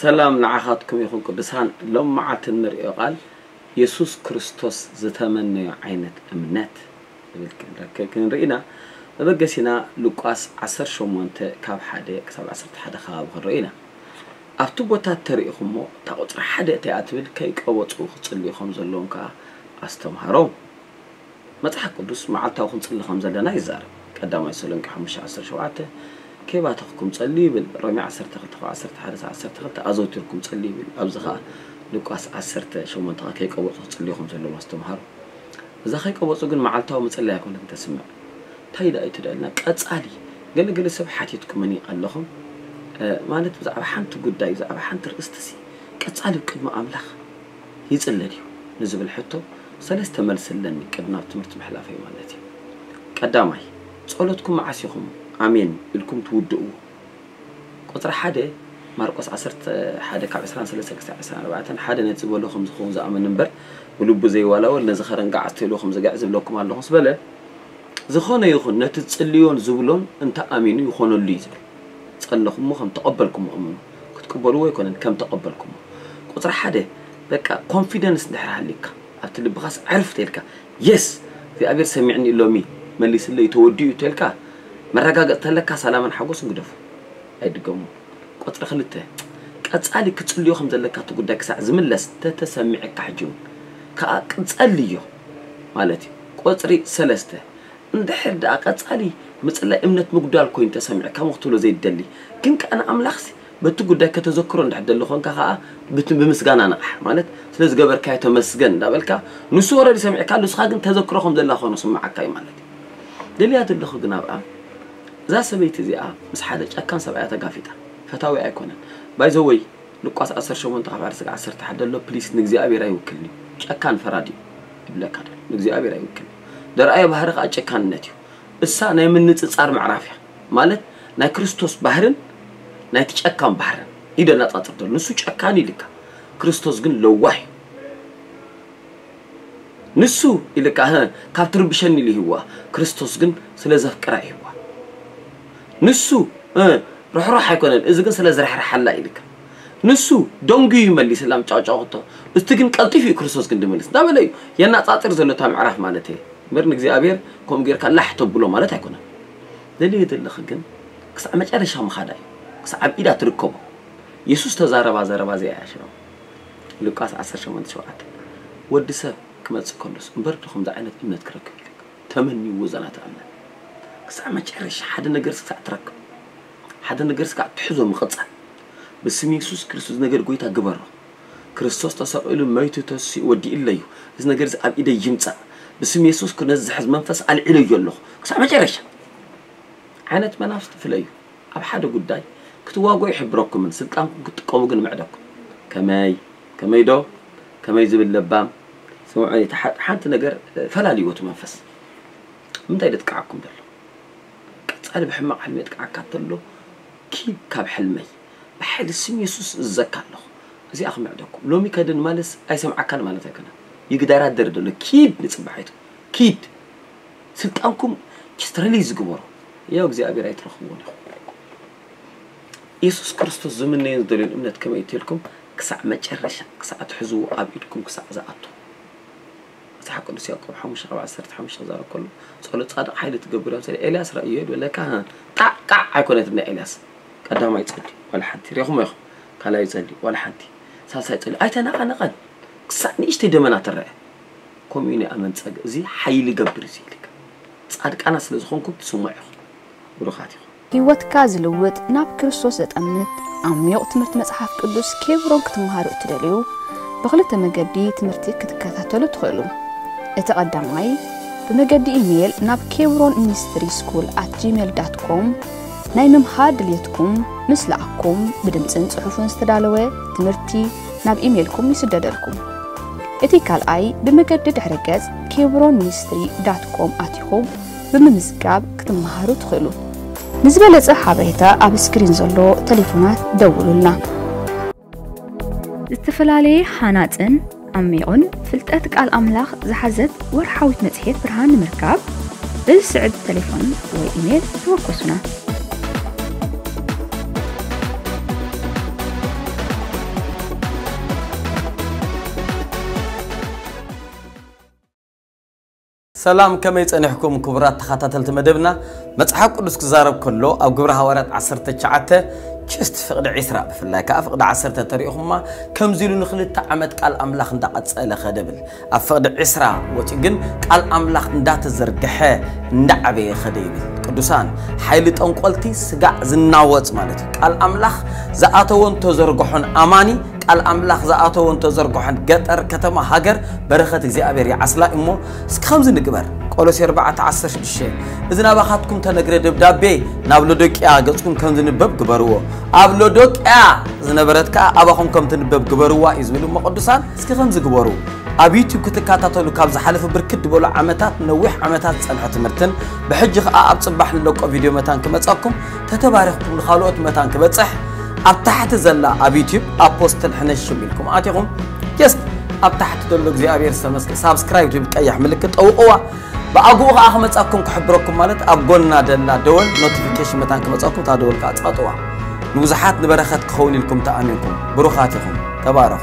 ሰላም ንዓኻትኩም ይኹን ቅዱሳን ሎም መዓልቲ እንሪኦ ቃል የሱስ ክርስቶስ ዝተመነዮ ዓይነት እምነት ዝብል نبقسنا لقاس عصر شمونت كاب حدا كسب عصر حدا خاب خرينا أبتو بوتا تريخمو تاوتر حدا تأتبل كيك أوتو خصلي خمزلون كا أستمهرهم متحق قدوس معلتا خنصلي خمزلنا يزار قدام يسولون كحمش عصر شوعته كيف أتخكم تصلي بال رمي عصر تخت عصر تحرس عصر تخت أزوتركم تصلي بال أبزخا لقاس عصر شمونت كيك أوتو خصلي أستم أستمهرهم إذا خيك أوتو جن معلتا ومتصلي يكون تسمع እዩ ትደልና ቀፃሊ ገለገለ ሰብ ሓቲትኩምኒ ኣለኹም ማለት ብዛዕባ ሓንቲ ጉዳይ ብዛዕባ ሓንቲ ርእስቲ ሲ ቀፃሊ ቅድሚ ኣምላኽ ይፅለል እዩ ንዝብል ሕቶ ሰለስተ መልሲ ኣለኒ ቅድሚ ናብ ትምህርቲ ምሕላፈይ ማለት እዩ ቀዳማይ ጸሎትኩም መዓስ ኢኹም ኣሜን ኢልኩም ትውድእዎ ቁፅሪ ሓደ ማርቆስ 11 ካብ 23 ክሳብ 24 ሓደ ነቲ ዝበሎ ከም ዝኸውን ዝኣምን እምበር ብልቡ ዘይዋላወል ነዚ ከረንጋዕ ዝተልዎ ከም ዝጋዕ ዝብለኩም ኣለኹ ዝበለ ዝኾነ ይኹን ነቲ ፅልዮን ዝብሎን እንተኣሚኑ ይኾነሉ እዩ ዝብል ፀለኹሞ ከም ተቐበልኩሞ እምኑ ክትቅበልዎ ኣይኮነን ከም ተቐበልኩሞ ቁፅሪ ሓደ በቃ ኮንፊደንስ እንድሕር ሃሊካ ኣብቲ ልብኻስ ዕርፍ ተልካ የስ እግዚኣብሔር ሰሚዕኒ ሎሚ መሊስለይ ተወዲኡ ተልካ መረጋገፅ ተለካ ሰላምን ሓጎስን ግደፉ ኣይድገሙ ቁፅሪ ክልተ ቀፃሊ ክፅልዮ ከም ዘለካ እቲ ጉዳይ ክሳዕ ዝምለስ ተተሰሚዐካ ሕጂ እውን ከዓ ቅፀልዮ ማለት እዩ ቁፅሪ ሰለስተ እንድሕር ደኣ ቀፃሊ ምፅላይ እምነት ምግዳል ኮይኑ ተሰሚዕካ ምክትብሎ ዘይደሊ ግን ከዓ ንኣምላኽሲ በቲ ጉዳይ ከተዘክሮ እንድሕር ደሊ ኮንካ ከዓ ብምስጋና ንቕሕ ማለት ስለ ዝገበርካዮ ተመስገን እንዳበልካ ንሱ ወረዲ ሰሚዕካ ንስኻ ግን ተዘክሮ ከም ዘላ ኮይኑ ስማዓካ እዩ ማለት እዩ ደልያ ዘለኹ ግን ኣብኣ እዛ ሰበይቲ እዚኣ ምስ ሓደ ጨካን ሰብኣያ ተጋፊጣ ፈታዊ ኣይኮነን ባይዘወይ ሉቃስ 18 ካብ 11 ኣሎ ፕሊስ ንእግዚኣብሔር ኣይውክልኒ ጨካን ፈራድ እዩ ይብለካ ዶ ንእግዚኣብሔር ኣይውክልኒ ደርኣዮ ባህሪ ከዓ ጨካንነት እዩ። እሳ ናይ ምንፅፃር ምዕራፍ እያ። ማለት ናይ ክርስቶስ ባህርን ናይቲ ጨካን ባህርን ኢደ እናፃፅር ዘሎ። ንሱ ጨካን ኢልካ ክርስቶስ ግን ለዋህ እዩ። ንሱ ኢልካ ካብ ትርብሸኒ ኢሉ ክርስቶስ ግን ስለ ዘፍቅራ ይህዋ። ንሱ ርሕሩሕ ኣይኮነን እዚ ግን ስለ ዝረሕርሓላ ኢልካ። ንሱ ደንጉ ይመሊስ ላ እቲ ግን ቀልጢፍ እዩ ክርስቶስ ግን ድመልስ። እንዳበለ እዩ የናፃፅር ዘሎ ምዕራፍ ማለት እየ እምበር ንእግዚኣብሔር ከምኡ ጌርካ ላሕ ተብሎ ማለት ኣይኮነን ደልየ ዘለኺ ግን ክሳዕ መጨረሻ ምኻዳ እዩ ክሳዕ ኣብ ኢዳ ትርከቦ የሱስ ተዛረባ ዘረባ እዚኣ እያ ሽሮ ሉቃስ 18 7 ወዲ ሰብ ክመፅእ ከሎስ እምበር ከምዚ ዓይነት እምነት ክረክብ ኢልካ ተመኒዎ ዘናተ እምነት ክሳዕ መጨረሻ ሓደ ነገር ክሳዕ ትረክብ ሓደ ነገር ክሳዕ ትሕዞ ምቕፃል ብስም የሱስ ክርስቶስ ነገር ጎይታ ግበሮ ክርስቶስ ተሰቂሉ መይቱ ተሲኡ ወዲኡለ እዩ እዚ ነገር እዚ ኣብ ኢደይ ይምፃእ باسم يسوس كنزحز منفس العلي يلخ كسع مجرش عانت منافس تفلي أب حدا قداي. كتواقع يحبركم من سلطانكم كتقوم جن معدكم كماي كماي دو. كماي زبل لبام. سمعي يعني حانت نجر آه، فلا ليوت منفس. منتي دتقعكم دلو. قصال بحماق حلمي دتقعك تلو كيب كاب حلمي. بحال اسم يسوس الزكا له زي أخ معدكم. لومي كدن مالس ايسمعكن مالت كنا ይግዳራደር ደሎ ኪድ ንፅባሒቱ ኪድ ስልጣንኩም ችስተረሊ ዝግበሮ ያው እግዚኣብሔር ኣይትረኽብዎን ኢኹም ኢየሱስ ክርስቶስ ዝምነየን ዝደልዮን እምነት ከመይ እትልኩም ክሳዕ መጨረሻ ክሳዕ ትሕዝዎ ኣብ ኢድኩም ክሳዕ ዝኣቱ መፅሓፍ ቅዱስ ያዕቆብ ሓሙሽተ ካብ ዓሰርተ ሓሙሽተ ክዛረብ ከሎ ጸሎት ጻድቅ ሓይሊ ትገብር እዮም ስለ ኤልያስ ረእዮ ይብለካ ቃዕ ኣይኮነት ናይ ኤልያስ ቀዳማይ ይጸሊ ዋላ ሓንቲ ሪኢኹም ኢኹም ካልኣይ ይጸሊ ዋላ ሓንቲ ሳልሳይ ይጸሊ ኣይተናቐነቐን ክሳዕ ንእሽተይ ደመና ትረአ ከምኡ ናይ ኣመን ፀግ እዚ ሓይሊ ገብር እዚ ኢልካ ጻድቃና ስለ ዝኾንኩም ትስሙዕ ኢኹም ብሩኻት ኢኹም ህይወትካ ዝልውጥ ናብ ክርስቶስ ዘጠምት ዓሚቕ ትምህርቲ መፅሓፍ ቅዱስ ኬብሮን ክትመሃሩ እትደልዩ ብክልተ መገዲ ትምህርቲ ክትከታተሉ ትኽእሉ። እቲ ቀዳማይ ብመገዲ ኢሜይል ናብ ኬብሮን ሚኒስትሪ ስኩል ኣት ጂሜል ዳት ኮም ናይ ምምሃር ድልየትኩም ምስ ለኣኩም ብድምፅን ጽሑፍን ዝተዳለወ ትምህርቲ ናብ ኢሜይልኩም ይስደደልኩም እቲ ካልኣይ ብመገዲ ድሕረ ገጽ ኬብሮን ሚኒስትሪ ዳት ኮም ኣቲኹም ብምምዝጋብ ክትመሃሩ ትኽእሉ ንዝበለጸ ሓበሬታ ኣብ ስክሪን ዘሎ ቴሌፎናት ደውሉልና ዝተፈላለየ ሓናፅን ዓሚቑን ፍልጠት ቃል ኣምላኽ ዝሓዘት ወርሓዊት መጽሔት ብርሃን ንምርካብ ብዝስዕብ ቴሌፎን ወይ ኢሜይል ተወከሱና سلام كميت أنحكم كبرات تخاتل مدبنا متحف قدس كزارب كله أو قبر هوارات عصرت شعته كست فقد عسرة بفلا كفقد عسرة تاريخهما كم زيلو نخلت تعمد قال أملاخ ندقت سألة خدبل أفقد عسرة وتجن قال أملاخ ندات الزرقحة ندعبي خديبل قدسان حيل تنقلتي سجع زناوت مالتك قال أملاخ زأتون تزرقحون أماني ቃል ኣምላኽ ዝኣተወን ተዘርግሖን ገጠር ከተማ ሃገር በረኸት እግዚኣብሔር ይዓስላ እሞ እስኪ ከምዚ ንግበር ቆሎሴ 416 እዚ ናባኻትኩም ተነግረ ደብዳቤ ናብ ሎዶቅያ ገጽኩም ከም ዝንበብ ግበርዎ ኣብ ሎዶቅያ ዝነበረት ከዓ ኣባኹም ከም ትንበብ ግበርዋ እዩ ዝብል እሞ ቅዱሳን እስኪ ከምዚ ግበሩ ኣብ ዩቲብ ክትከታተሉ ካብ ዝሓለፈ ብርክት ዝበሉ ዓመታት ነዊሕ ዓመታት ዝፀንሐ ትምህርትን ብሕጂ ከዓ ኣብ ፅባሕ ንለቆ ቪድዮ መታን ክመፀኩም ተተባሪኽኩም ንካልኦት መታን ክበፅሕ ኣብ ታሕቲ ዘላ ኣብ ዩቲብ ኣብ ፖስተል ሕነሽም ኢልኩም ኣትኹም ጀስት ኣብ ታሕቲ ዘሎ እግዚኣብሔር ዝተመስገ ሳብስክራይብ ትብል ቀያሕ ምልክት ጠውቕዋ ብኣግኡ ከዓ ክመፃኩም ክሕብረኩም ማለት ኣብ ጎና ደላ ደወል ኖቲፊኬሽን መታን ክመፀኩም እታ ደወል ከዓ ፀጥዋ ንብዙሓት ንበረኸት ክኸውን ኢልኩም ተኣሚንኩም ብሩኻት ኢኹም ተባረኹ